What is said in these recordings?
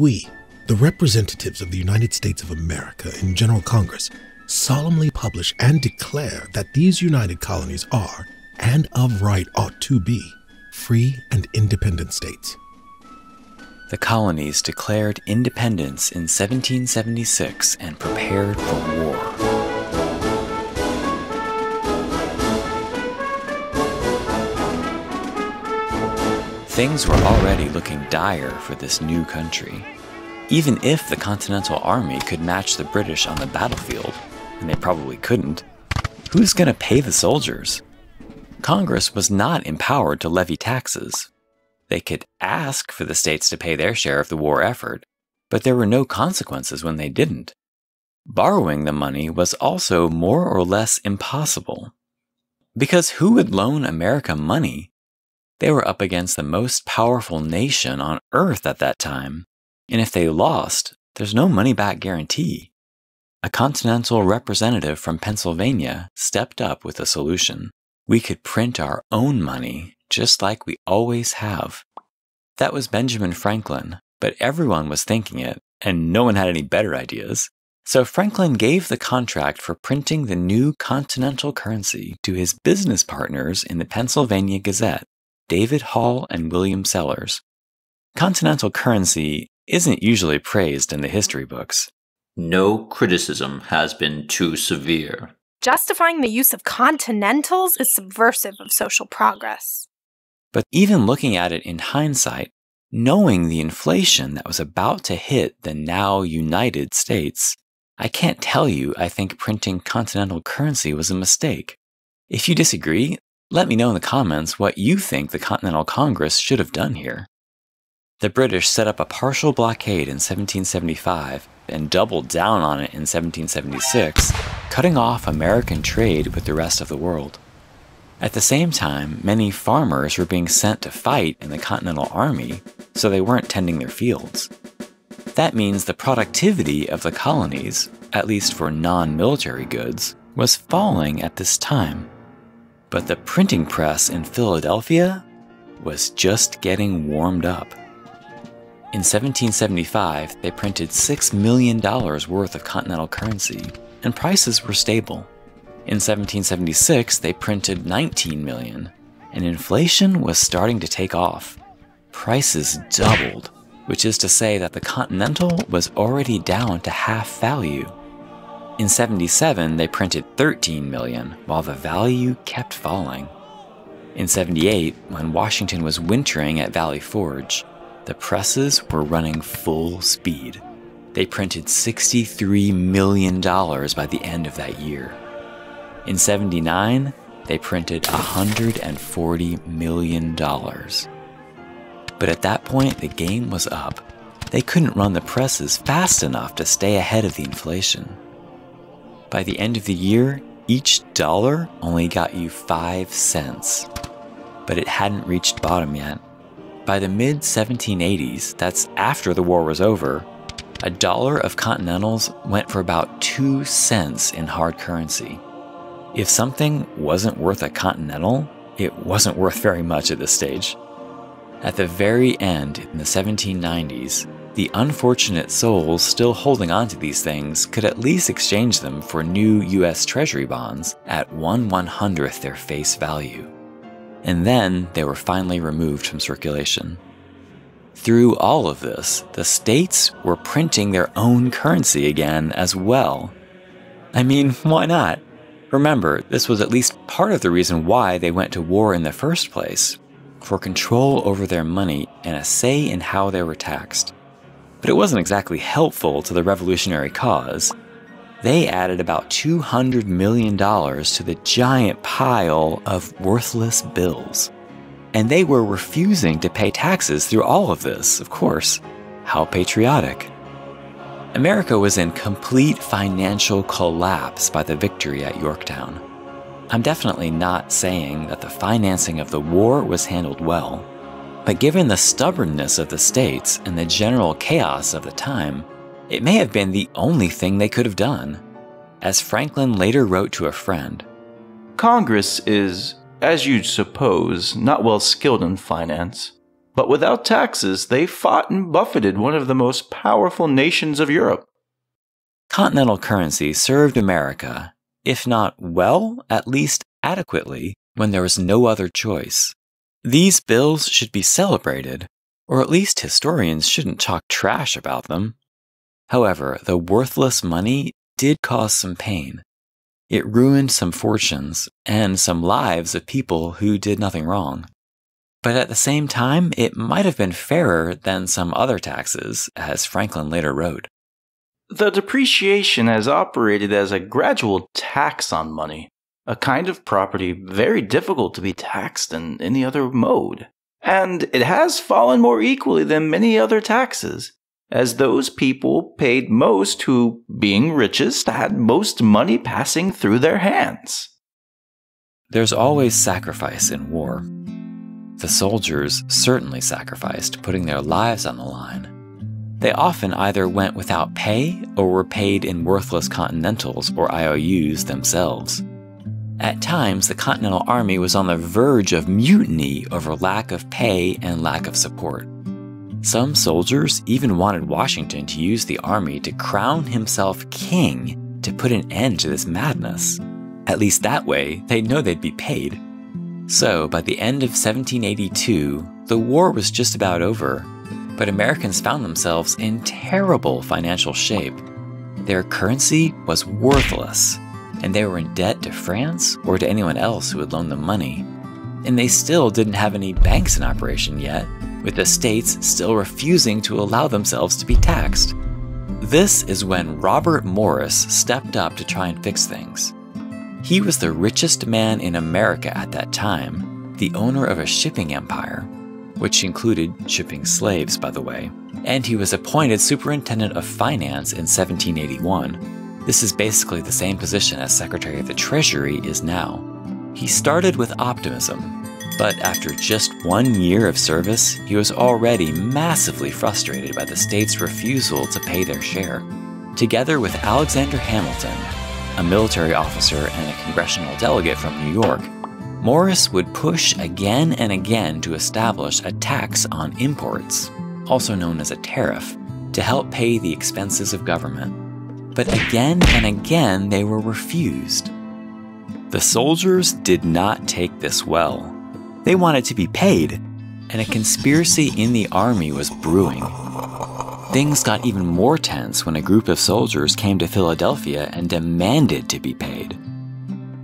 We, the representatives of the United States of America in General Congress, solemnly publish and declare that these united colonies are, and of right ought to be, free and independent states. The colonies declared independence in 1776 and prepared for war. Things were already looking dire for this new country. Even if the Continental Army could match the British on the battlefield, and they probably couldn't, who's going to pay the soldiers? Congress was not empowered to levy taxes. They could ask for the states to pay their share of the war effort, but there were no consequences when they didn't. Borrowing the money was also more or less impossible. Because who would loan America money? They were up against the most powerful nation on earth at that time, and if they lost, there's no money back guarantee. A continental representative from Pennsylvania stepped up with a solution. We could print our own money just like we always have. That was Benjamin Franklin, but everyone was thinking it, and no one had any better ideas. So Franklin gave the contract for printing the new continental currency to his business partners in the Pennsylvania Gazette, David Hall and William Sellers. Continental currency isn't usually praised in the history books. No criticism has been too severe. Justifying the use of continentals is subversive of social progress. But even looking at it in hindsight, knowing the inflation that was about to hit the now United States, I can't tell you I think printing continental currency was a mistake. If you disagree, let me know in the comments what you think the Continental Congress should have done here. The British set up a partial blockade in 1775 and doubled down on it in 1776, cutting off American trade with the rest of the world. At the same time, many farmers were being sent to fight in the Continental Army, so they weren't tending their fields. That means the productivity of the colonies, at least for non military goods, was falling at this time. But the printing press in Philadelphia was just getting warmed up. In 1775, they printed $6 million worth of continental currency, and prices were stable. In 1776, they printed 19 million, and inflation was starting to take off. Prices doubled, which is to say that the Continental was already down to half value. In 77, they printed 13 million, while the value kept falling. In 78, when Washington was wintering at Valley Forge, the presses were running full speed. They printed $63 million by the end of that year. In 79, they printed $140 million. But at that point, the game was up. They couldn't run the presses fast enough to stay ahead of the inflation. By the end of the year, each dollar only got you 5 cents. But it hadn't reached bottom yet. By the mid 1780s, that's after the war was over, a dollar of Continentals went for about 2 cents in hard currency. If something wasn't worth a Continental, it wasn't worth very much at this stage. At the very end, in the 1790s, the unfortunate souls still holding on to these things could at least exchange them for new US Treasury bonds at 1 100th their face value. And then they were finally removed from circulation. Through all of this, the states were printing their own currency again as well. I mean, why not? Remember, this was at least part of the reason why they went to war in the first place for control over their money and a say in how they were taxed. But it wasn't exactly helpful to the revolutionary cause. They added about $200 million to the giant pile of worthless bills. And they were refusing to pay taxes through all of this, of course. How patriotic. America was in complete financial collapse by the victory at Yorktown. I'm definitely not saying that the financing of the war was handled well, but given the stubbornness of the states and the general chaos of the time, it may have been the only thing they could have done. As Franklin later wrote to a friend Congress is, as you'd suppose, not well skilled in finance. But without taxes, they fought and buffeted one of the most powerful nations of Europe. Continental currency served America, if not well, at least adequately, when there was no other choice. These bills should be celebrated, or at least historians shouldn't talk trash about them. However, the worthless money did cause some pain. It ruined some fortunes and some lives of people who did nothing wrong. But at the same time, it might have been fairer than some other taxes, as Franklin later wrote. The depreciation has operated as a gradual tax on money, a kind of property very difficult to be taxed in any other mode. And it has fallen more equally than many other taxes, as those people paid most who, being richest, had most money passing through their hands. There's always sacrifice in war. The soldiers certainly sacrificed, putting their lives on the line. They often either went without pay or were paid in worthless Continentals or IOUs themselves. At times, the Continental Army was on the verge of mutiny over lack of pay and lack of support. Some soldiers even wanted Washington to use the army to crown himself king to put an end to this madness. At least that way, they'd know they'd be paid. So, by the end of 1782, the war was just about over, but Americans found themselves in terrible financial shape. Their currency was worthless, and they were in debt to France or to anyone else who would loan them money. And they still didn't have any banks in operation yet, with the states still refusing to allow themselves to be taxed. This is when Robert Morris stepped up to try and fix things. He was the richest man in America at that time, the owner of a shipping empire, which included shipping slaves, by the way, and he was appointed superintendent of finance in 1781. This is basically the same position as Secretary of the Treasury is now. He started with optimism, but after just one year of service, he was already massively frustrated by the state's refusal to pay their share. Together with Alexander Hamilton, a military officer and a congressional delegate from New York, Morris would push again and again to establish a tax on imports, also known as a tariff, to help pay the expenses of government. But again and again they were refused. The soldiers did not take this well. They wanted to be paid, and a conspiracy in the army was brewing. Things got even more tense when a group of soldiers came to Philadelphia and demanded to be paid.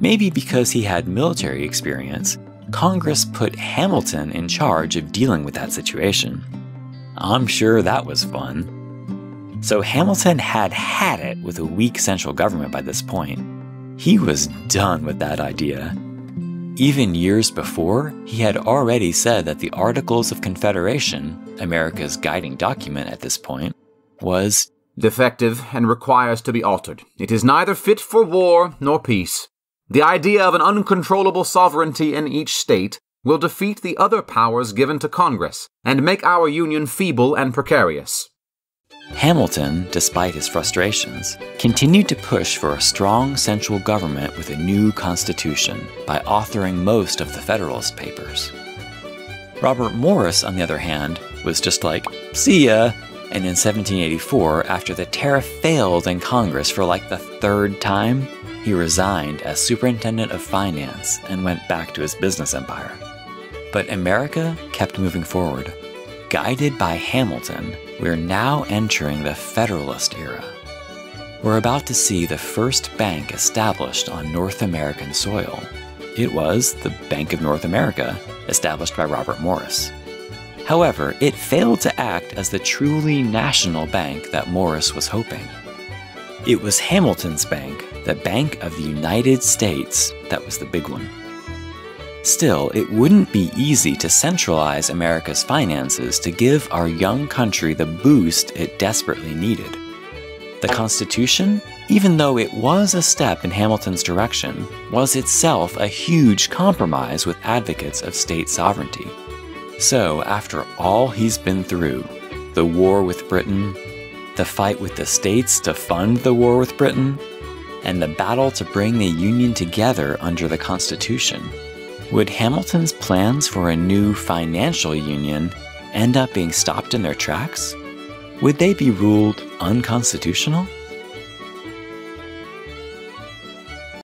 Maybe because he had military experience, Congress put Hamilton in charge of dealing with that situation. I'm sure that was fun. So Hamilton had had it with a weak central government by this point. He was done with that idea. Even years before, he had already said that the Articles of Confederation, America's guiding document at this point, was defective and requires to be altered. It is neither fit for war nor peace. The idea of an uncontrollable sovereignty in each state will defeat the other powers given to Congress and make our Union feeble and precarious. Hamilton, despite his frustrations, continued to push for a strong central government with a new constitution by authoring most of the Federalist Papers. Robert Morris, on the other hand, was just like, see ya, and in 1784, after the tariff failed in Congress for like the third time, he resigned as superintendent of finance and went back to his business empire. But America kept moving forward. Guided by Hamilton, we're now entering the Federalist era. We're about to see the first bank established on North American soil. It was the Bank of North America, established by Robert Morris. However, it failed to act as the truly national bank that Morris was hoping. It was Hamilton's bank, the Bank of the United States, that was the big one. Still, it wouldn't be easy to centralize America's finances to give our young country the boost it desperately needed. The Constitution, even though it was a step in Hamilton's direction, was itself a huge compromise with advocates of state sovereignty. So, after all he's been through the war with Britain, the fight with the states to fund the war with Britain, and the battle to bring the Union together under the Constitution would Hamilton's plans for a new financial union end up being stopped in their tracks? Would they be ruled unconstitutional?